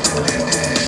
して